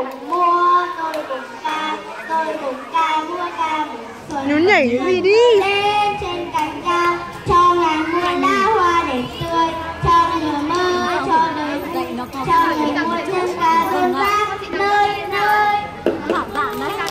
cùng mua tôi cùng ca tôi cùng ca mua ca một xuân nhún nhảy cái gì đi? Lên trên cành cao cho ngàn muôn đá hoa để tươi cho nhiều mơ cho đời cho người mua chân ca tôn vang nơi nơi